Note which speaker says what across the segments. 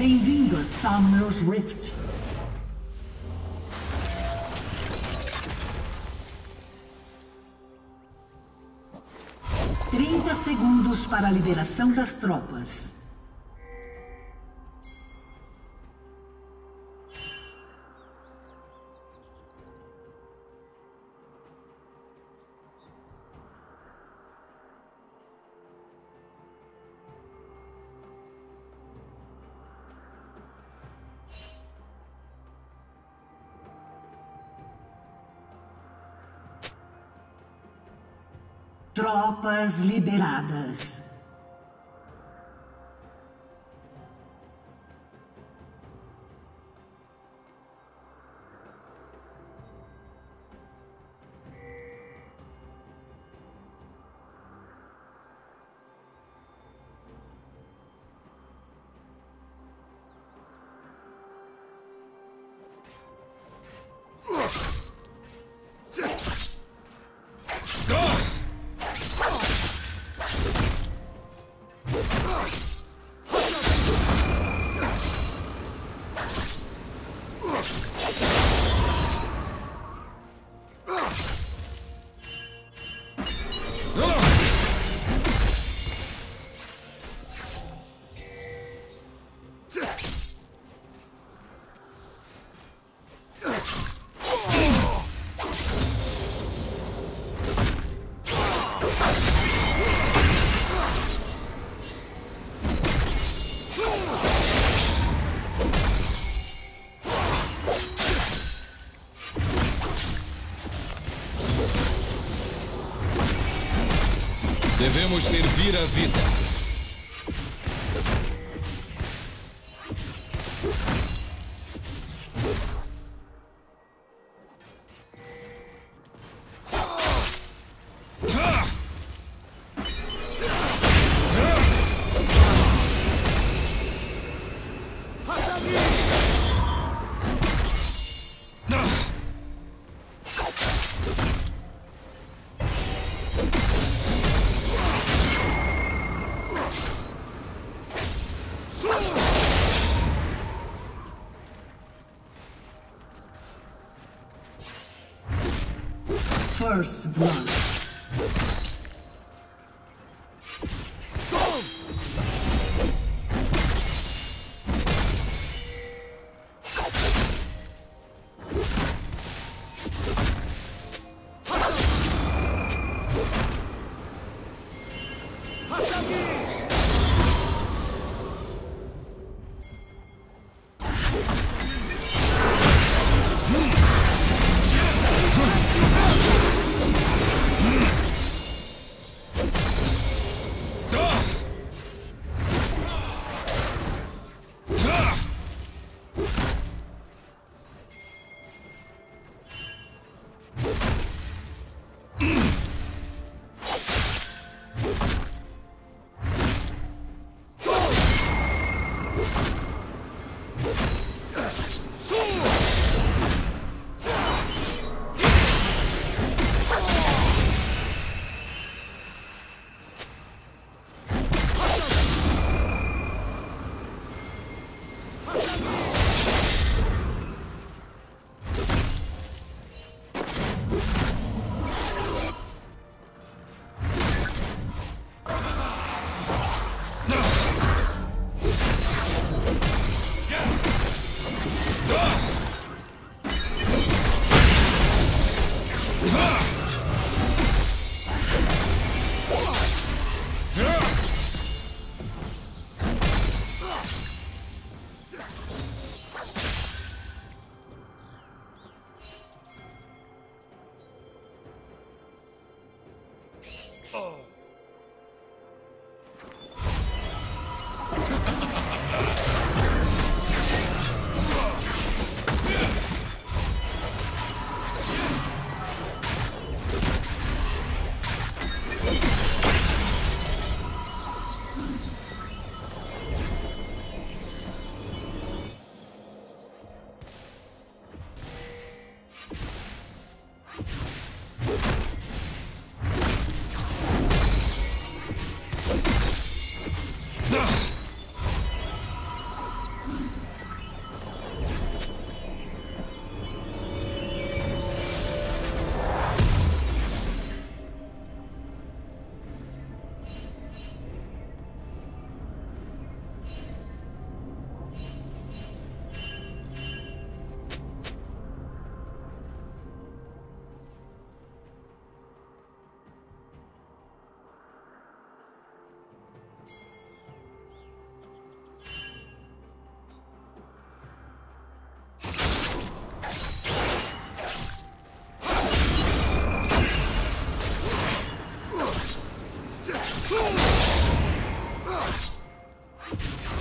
Speaker 1: Bem-vindo a Summoner's Rift. Trinta segundos para a liberação das tropas. Tropas liberadas.
Speaker 2: Devemos servir a vida.
Speaker 1: First blood.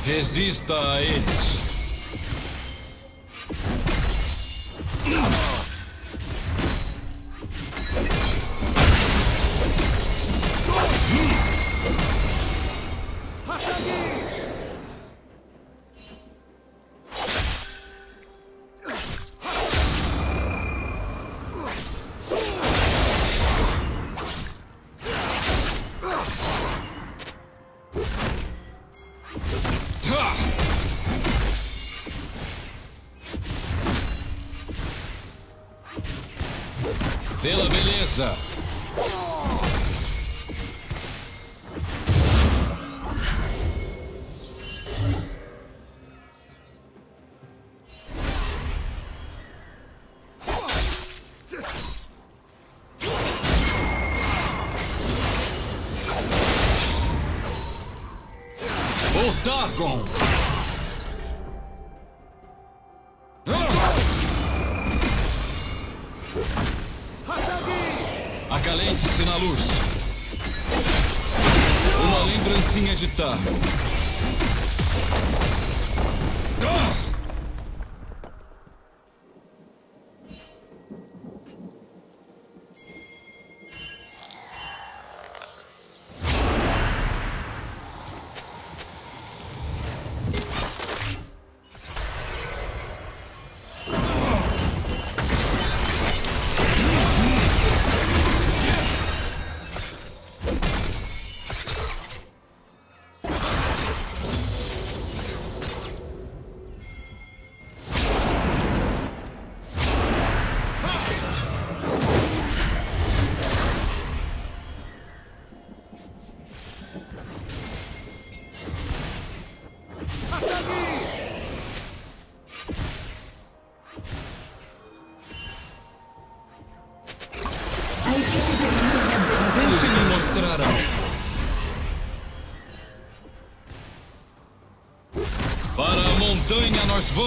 Speaker 2: Resista a eles. Dargon! Acalente-se na luz. Uma lembrancinha de Targon.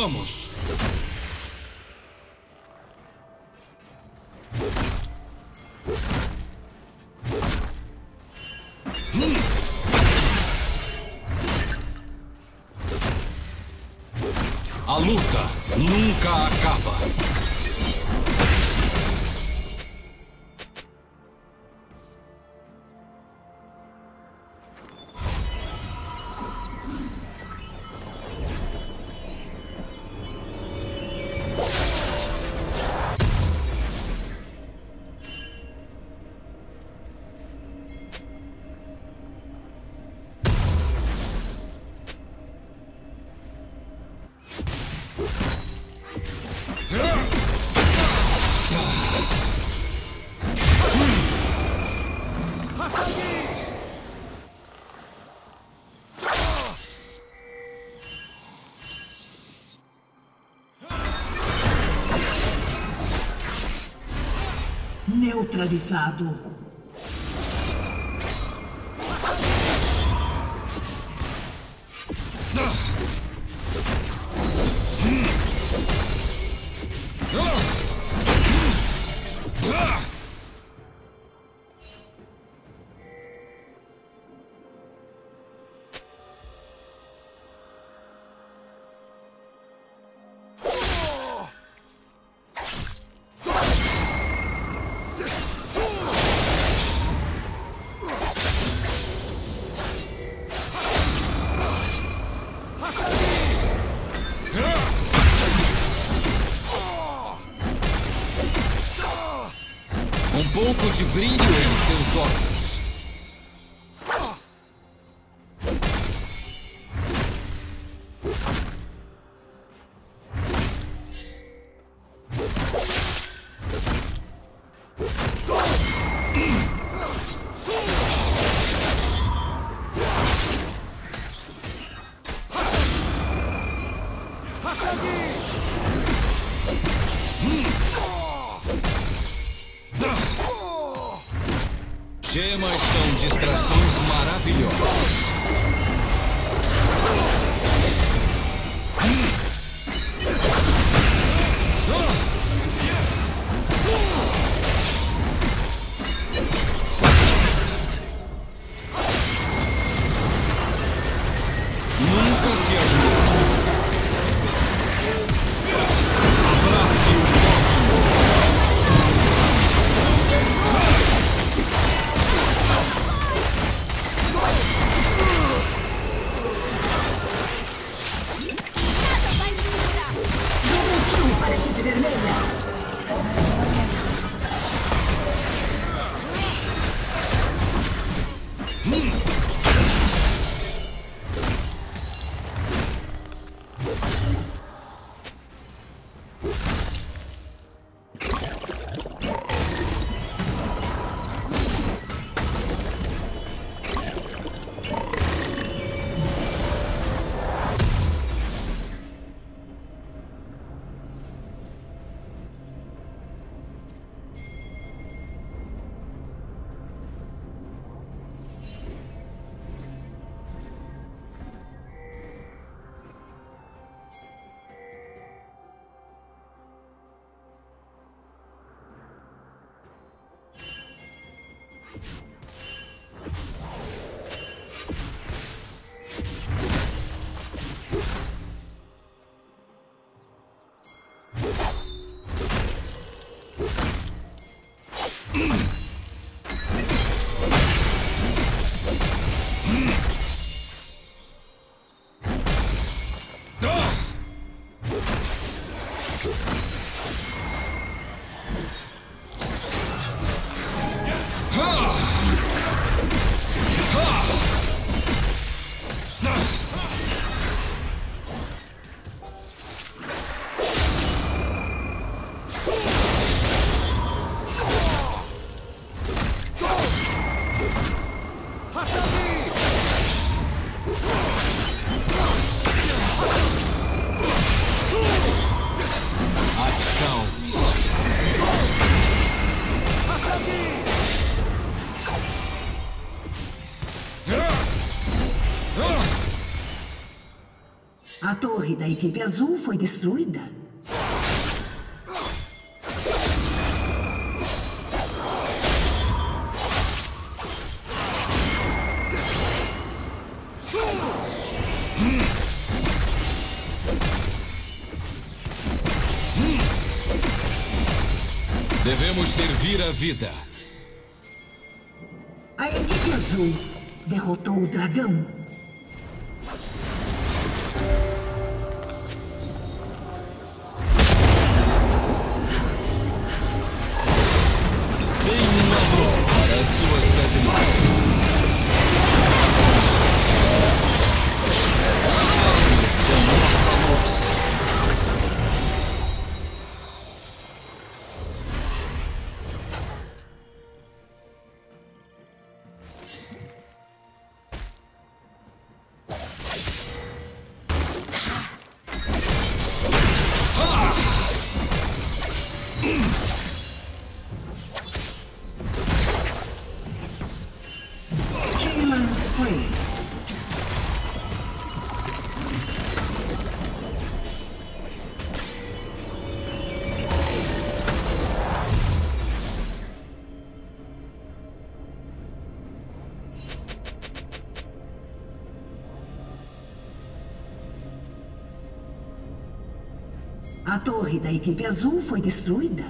Speaker 2: somos.
Speaker 1: neutralizado. Green Torre da equipe azul foi destruída.
Speaker 2: Devemos servir a vida.
Speaker 1: A equipe azul derrotou o dragão. A torre da equipe azul foi destruída.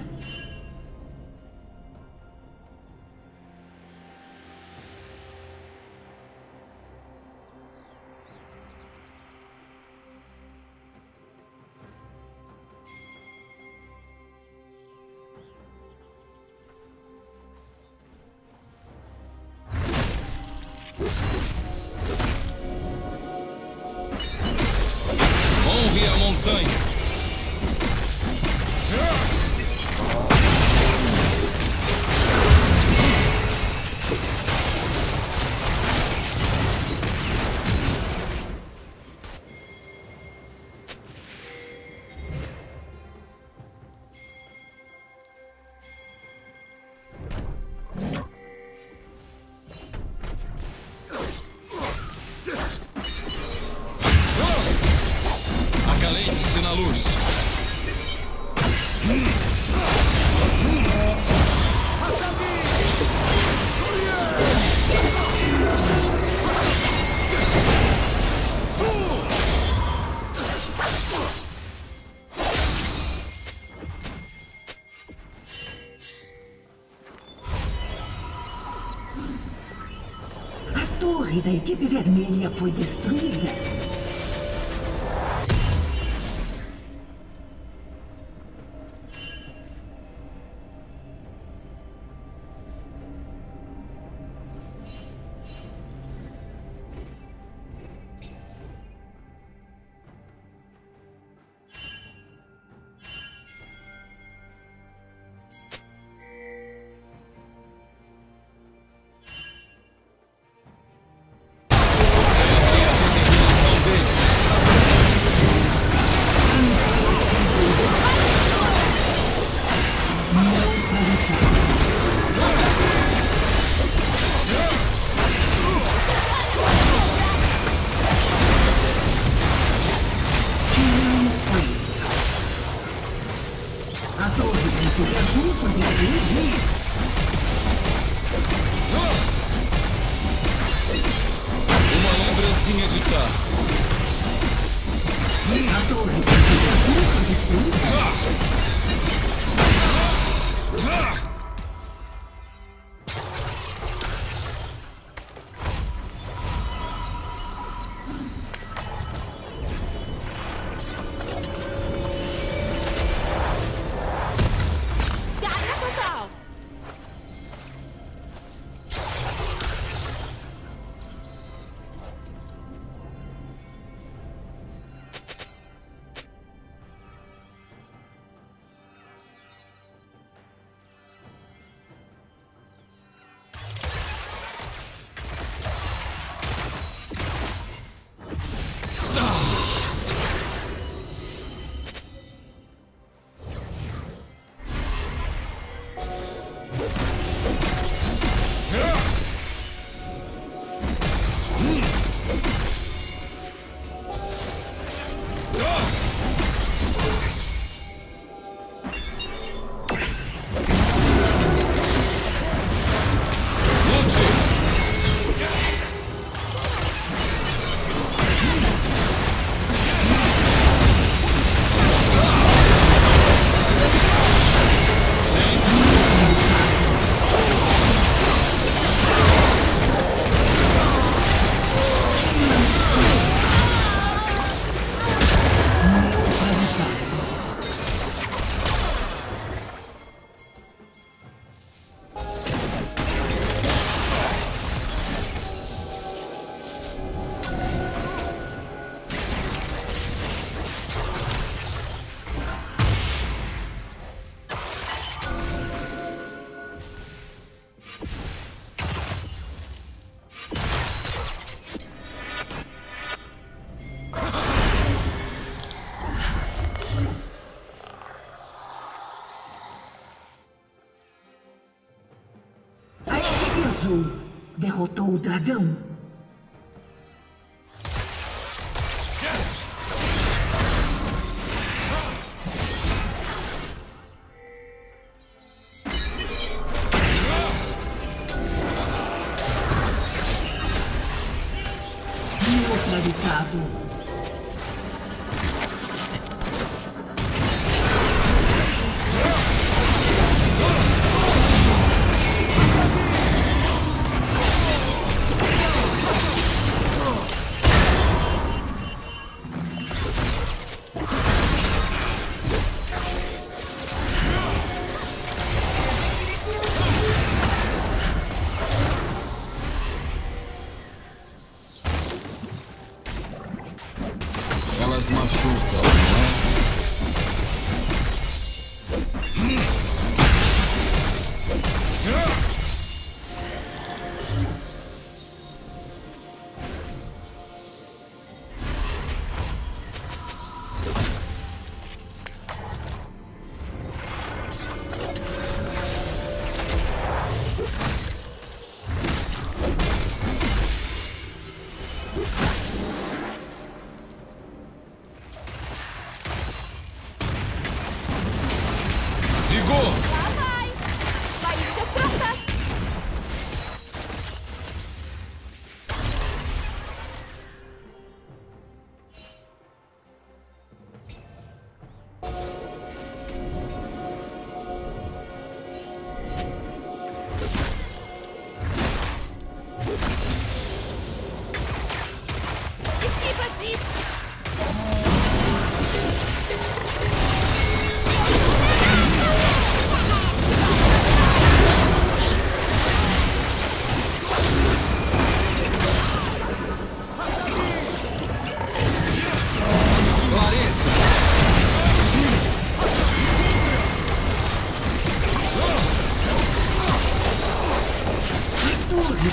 Speaker 2: Neutralizado.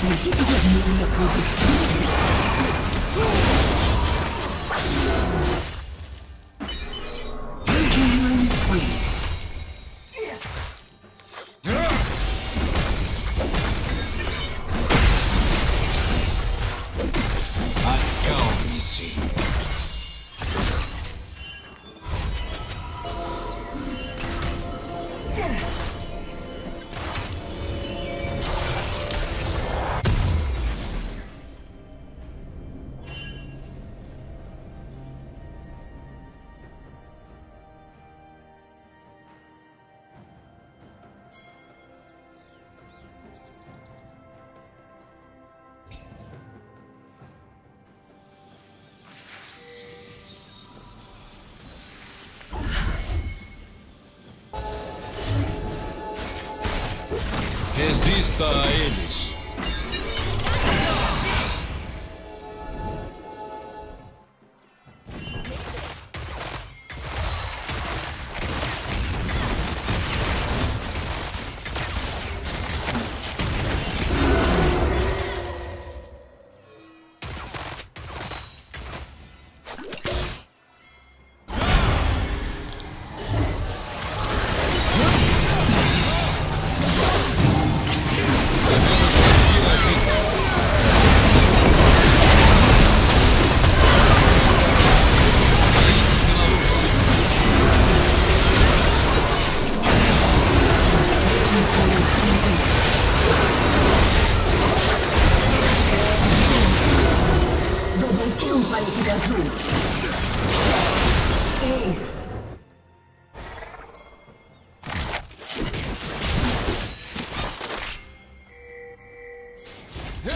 Speaker 3: Let's
Speaker 2: go. A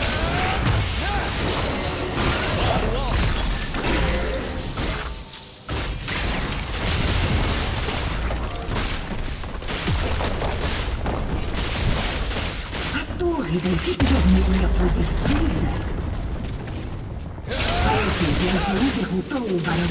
Speaker 1: torre da equipe vermelha foi destruída. A equipe azul derrotou o Barão.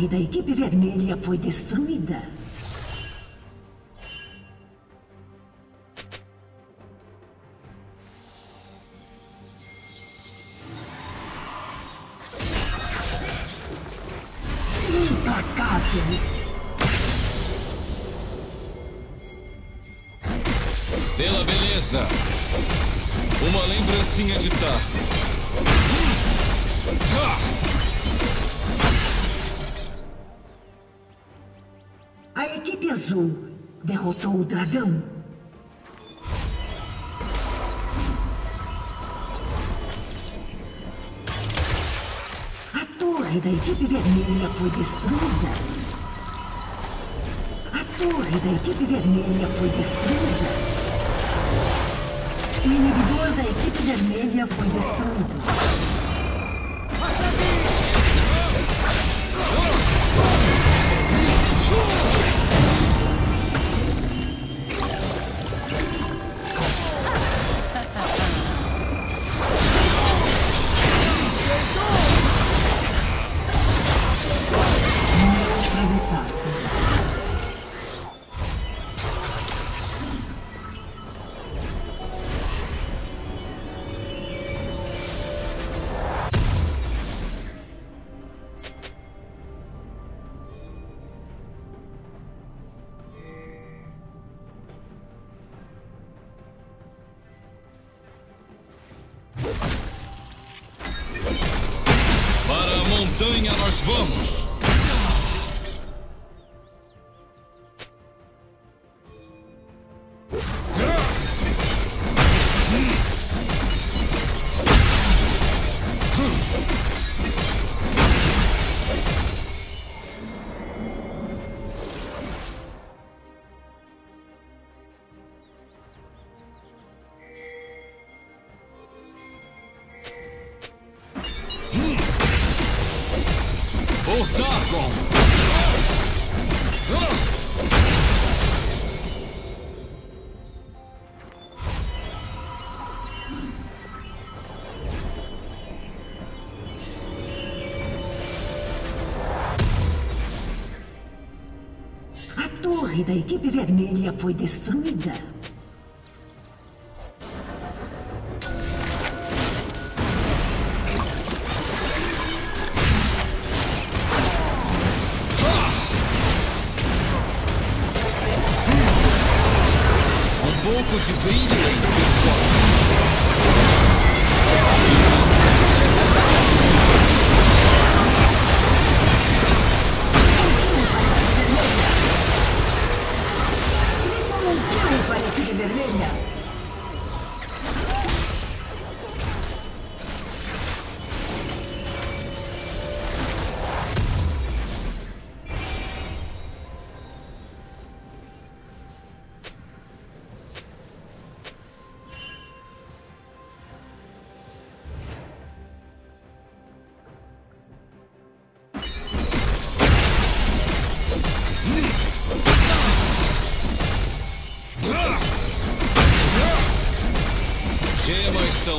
Speaker 1: A torre da equipe vermelha foi destruída. Azul derrotou o dragão. A torre da equipe vermelha foi destruída. A torre da equipe vermelha foi destruída. O inibidor da equipe vermelha foi destruído. Neutralizado.
Speaker 2: Para
Speaker 1: torre da equipe vermelha foi destruída.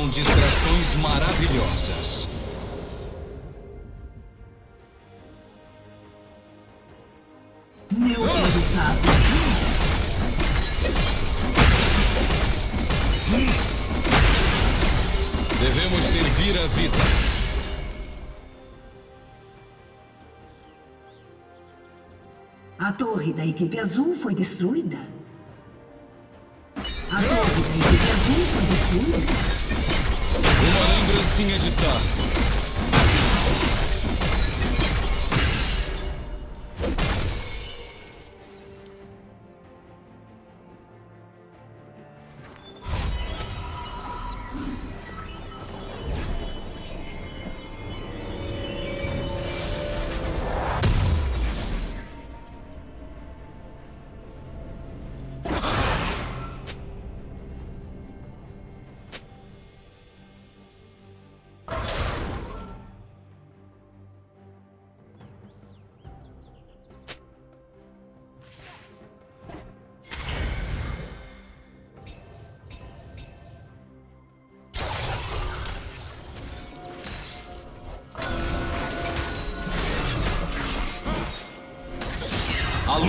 Speaker 2: São distrações maravilhosas.
Speaker 1: Neutralizado.
Speaker 2: Devemos servir a vida.
Speaker 1: A torre da equipe azul foi destruída. A torre da equipe azul foi destruída.
Speaker 2: Uma lembrancinha de Tar.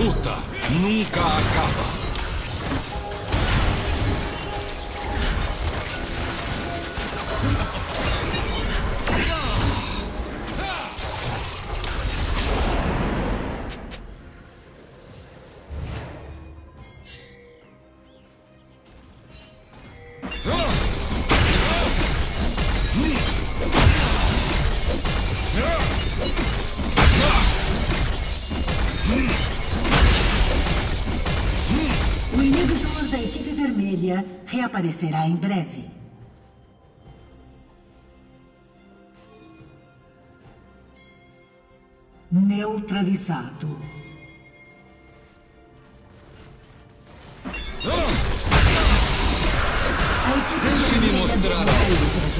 Speaker 2: Luta nunca acaba.
Speaker 1: Reaparecerá em breve. Neutralizado.
Speaker 2: Deixe-me mostrar algo.